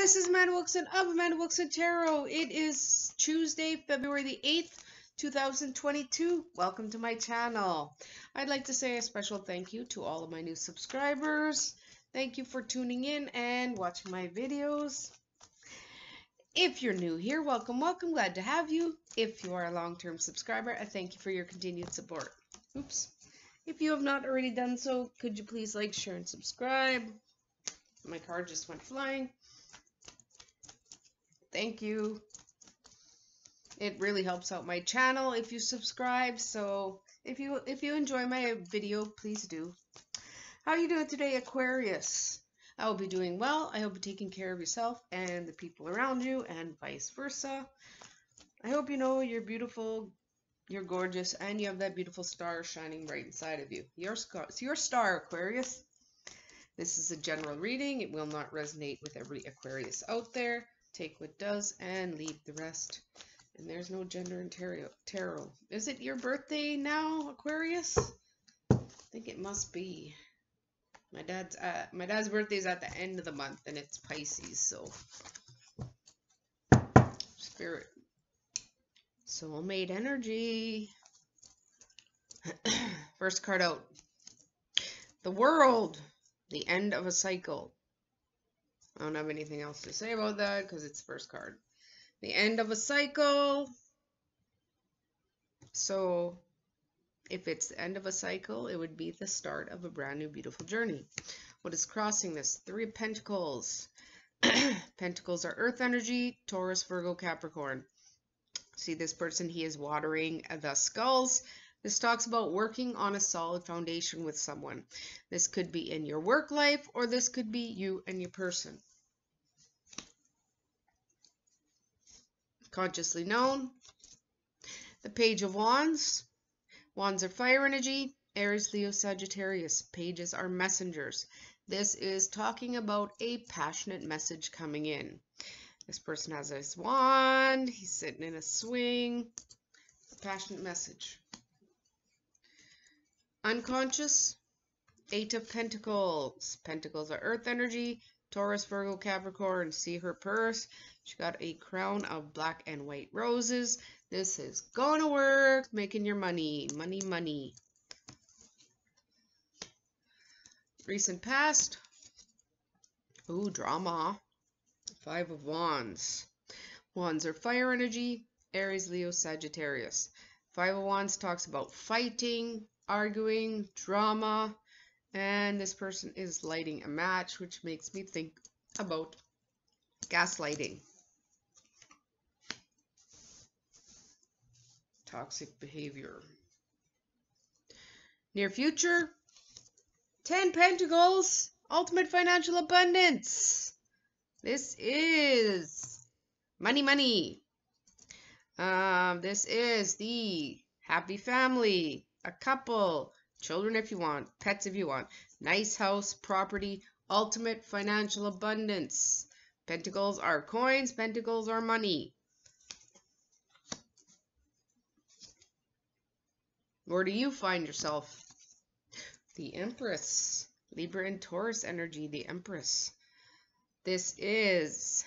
this is Amanda Wilkinson of Amanda Wilkinson Tarot. It is Tuesday, February the 8th, 2022. Welcome to my channel. I'd like to say a special thank you to all of my new subscribers. Thank you for tuning in and watching my videos. If you're new here, welcome, welcome. Glad to have you. If you are a long-term subscriber, I thank you for your continued support. Oops. If you have not already done so, could you please like, share, and subscribe? My card just went flying. Thank you. It really helps out my channel if you subscribe. So if you if you enjoy my video, please do. How are you doing today, Aquarius? I will be doing well. I hope you're taking care of yourself and the people around you and vice versa. I hope you know you're beautiful, you're gorgeous, and you have that beautiful star shining right inside of you. Your, your star, Aquarius. This is a general reading. It will not resonate with every Aquarius out there. Take what does and leave the rest. And there's no gender in tarot. Is it your birthday now, Aquarius? I think it must be. My dad's uh, my dad's birthday is at the end of the month, and it's Pisces, so spirit, soulmate energy. First card out. The world. The end of a cycle. I don't have anything else to say about that because it's the first card. The end of a cycle. So if it's the end of a cycle, it would be the start of a brand new beautiful journey. What is crossing this? Three of Pentacles. Pentacles are earth energy, Taurus, Virgo, Capricorn. See this person, he is watering the skulls. This talks about working on a solid foundation with someone. This could be in your work life or this could be you and your person. Consciously known. The Page of Wands. Wands are fire energy. Aries, Leo, Sagittarius. Pages are messengers. This is talking about a passionate message coming in. This person has his wand. He's sitting in a swing. A passionate message. Unconscious, Eight of Pentacles. Pentacles are earth energy. Taurus, Virgo, Capricorn. See her purse. She got a crown of black and white roses. This is going to work, making your money. Money, money. Recent past. Ooh, drama. Five of Wands. Wands are fire energy. Aries, Leo, Sagittarius. Five of Wands talks about fighting, arguing, drama, and this person is lighting a match, which makes me think about gaslighting. Toxic behavior. Near future, 10 Pentacles, ultimate financial abundance. This is money, money. Um, this is the happy family, a couple, children if you want, pets if you want, nice house, property, ultimate financial abundance. Pentacles are coins, pentacles are money. Where do you find yourself? The Empress. Libra and Taurus energy, the Empress. This is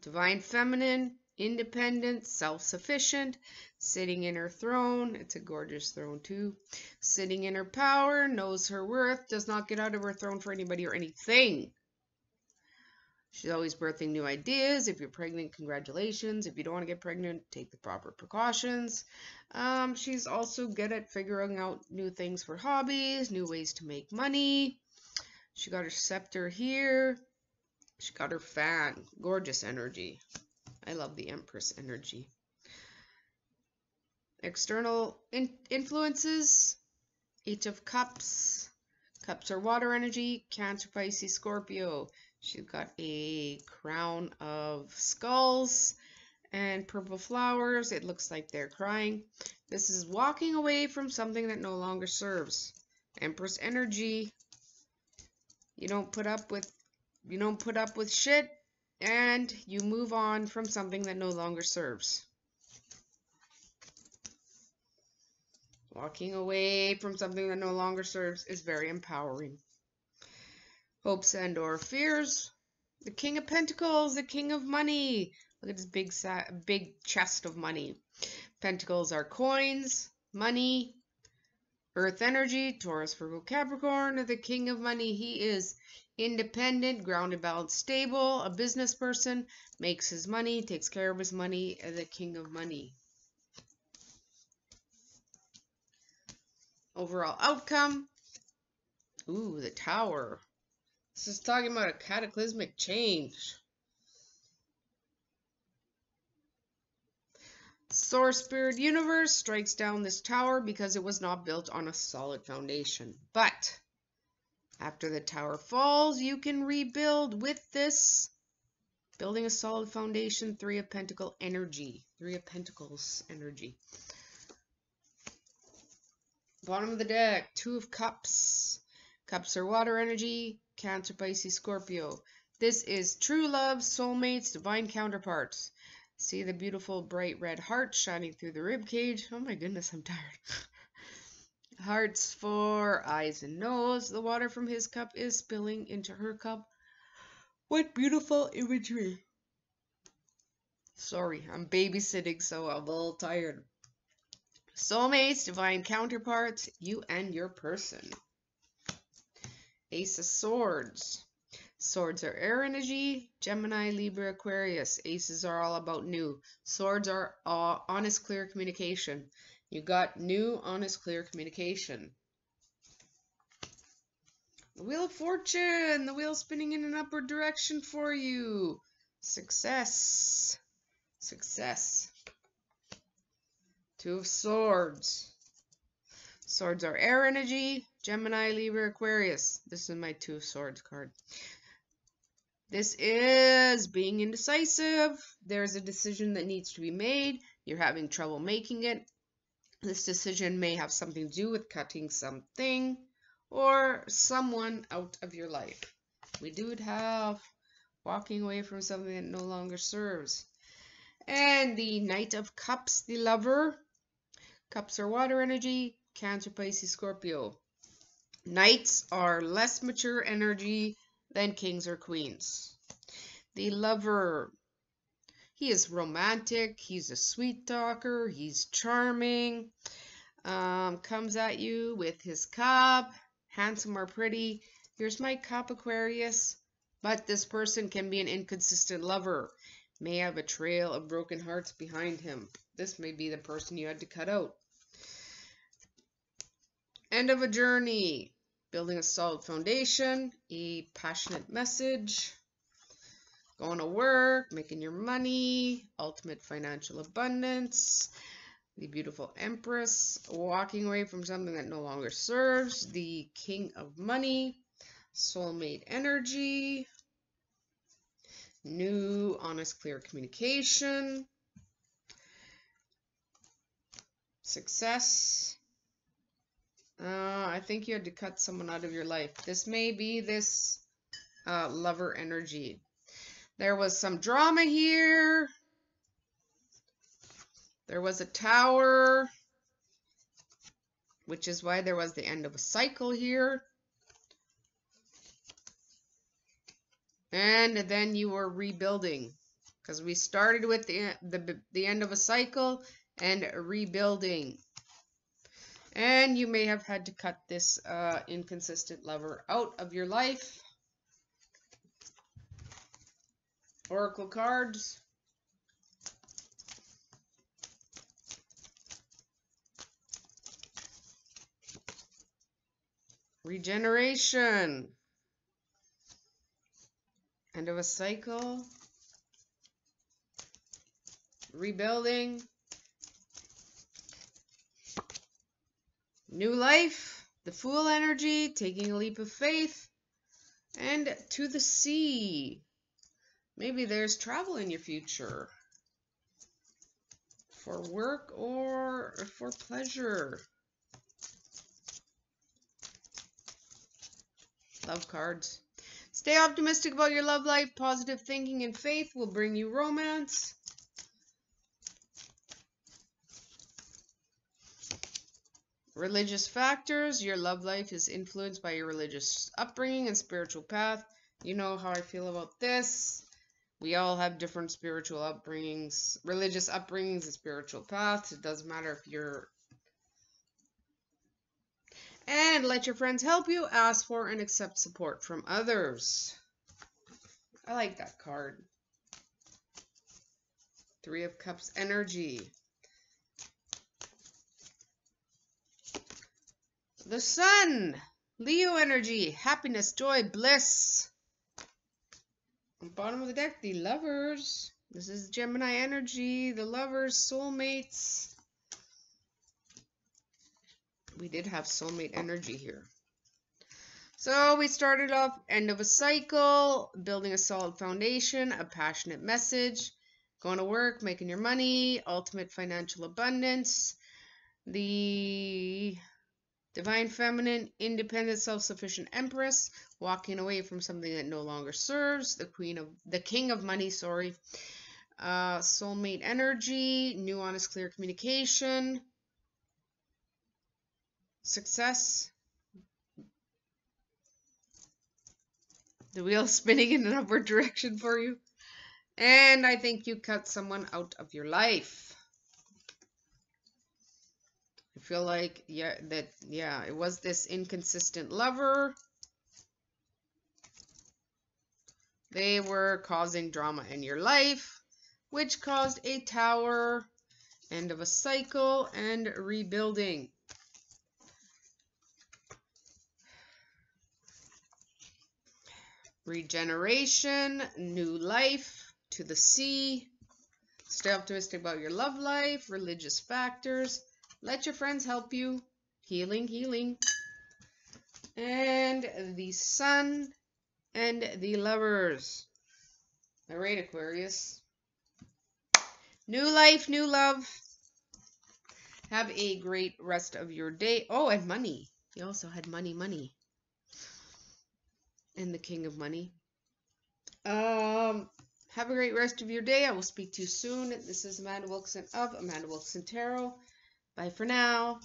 Divine Feminine, independent, self-sufficient, sitting in her throne. It's a gorgeous throne too. Sitting in her power, knows her worth, does not get out of her throne for anybody or anything. She's always birthing new ideas. If you're pregnant, congratulations. If you don't want to get pregnant, take the proper precautions. Um, she's also good at figuring out new things for hobbies, new ways to make money. She got her scepter here. She got her fan. Gorgeous energy. I love the Empress energy. External in influences, Eight of Cups. Cups are water energy, Cancer, Pisces, Scorpio. She's got a crown of skulls and purple flowers. It looks like they're crying. This is walking away from something that no longer serves. Empress energy. You don't put up with you don't put up with shit and you move on from something that no longer serves. Walking away from something that no longer serves is very empowering. Hopes and or fears. The King of Pentacles, the King of Money. Look at this big big chest of money. Pentacles are coins, money, earth energy, Taurus, Virgo, Capricorn, the King of Money. He is independent, grounded, balanced, stable, a business person, makes his money, takes care of his money, the King of Money. Overall outcome. Ooh, the Tower. This is talking about a cataclysmic change. Source Spirit Universe strikes down this tower because it was not built on a solid foundation. But after the tower falls, you can rebuild with this. Building a solid foundation, Three of Pentacle energy. Three of Pentacles energy. Bottom of the deck, Two of Cups. Cups are water energy, Cancer, Pisces, Scorpio. This is true love, soulmates, divine counterparts. See the beautiful bright red heart shining through the rib cage. Oh my goodness, I'm tired. Hearts for eyes and nose. The water from his cup is spilling into her cup. What beautiful imagery. Sorry, I'm babysitting, so I'm a little tired. Soulmates, divine counterparts, you and your person. Ace of Swords. Swords are air energy. Gemini, Libra, Aquarius. Aces are all about new. Swords are uh, honest, clear communication. You got new, honest, clear communication. The Wheel of Fortune. The wheel spinning in an upward direction for you. Success. Success. Two of Swords. Swords are air energy. Gemini, Libra, Aquarius. This is my Two Swords card. This is being indecisive. There's a decision that needs to be made. You're having trouble making it. This decision may have something to do with cutting something or someone out of your life. We do have walking away from something that no longer serves. And the Knight of Cups, the lover. Cups are water energy. Cancer, Pisces, Scorpio. Knights are less mature energy than kings or queens. The lover. He is romantic. He's a sweet talker. He's charming. Um, comes at you with his cup. Handsome or pretty. Here's my cup, Aquarius. But this person can be an inconsistent lover. May have a trail of broken hearts behind him. This may be the person you had to cut out. End of a journey. Building a solid foundation, a passionate message, going to work, making your money, ultimate financial abundance, the beautiful empress, walking away from something that no longer serves, the king of money, soulmate energy, new honest clear communication, success, uh, I think you had to cut someone out of your life. This may be this uh, lover energy. There was some drama here. There was a tower, which is why there was the end of a cycle here. And then you were rebuilding because we started with the, the, the end of a cycle and rebuilding. And you may have had to cut this uh, inconsistent lover out of your life. Oracle cards. Regeneration. End of a cycle. Rebuilding. New life, the Fool energy, taking a leap of faith, and to the sea. Maybe there's travel in your future for work or for pleasure. Love cards. Stay optimistic about your love life. Positive thinking and faith will bring you romance. Religious factors. Your love life is influenced by your religious upbringing and spiritual path. You know how I feel about this. We all have different spiritual upbringings, religious upbringings, and spiritual paths. It doesn't matter if you're. And let your friends help you. Ask for and accept support from others. I like that card. Three of Cups energy. The Sun. Leo energy. Happiness, joy, bliss. Bottom of the deck, the lovers. This is Gemini energy, the lovers, soulmates. We did have soulmate energy here. So we started off end of a cycle, building a solid foundation, a passionate message, going to work, making your money, ultimate financial abundance, the divine feminine, independent, self-sufficient empress, walking away from something that no longer serves, the queen of the king of money, sorry. Uh, soulmate energy, new honest clear communication, success, the wheel spinning in an upward direction for you. And I think you cut someone out of your life. I feel like, yeah, that, yeah, it was this inconsistent lover. They were causing drama in your life, which caused a tower, end of a cycle, and rebuilding. Regeneration, new life, to the sea. Stay optimistic about your love life, religious factors. Let your friends help you. Healing, healing. And the sun and the lovers. All right, Aquarius. New life, new love. Have a great rest of your day. Oh, and money. You also had money, money. And the king of money. Um, have a great rest of your day. I will speak to you soon. This is Amanda Wilkinson of Amanda Wilkinson Tarot. Bye for now.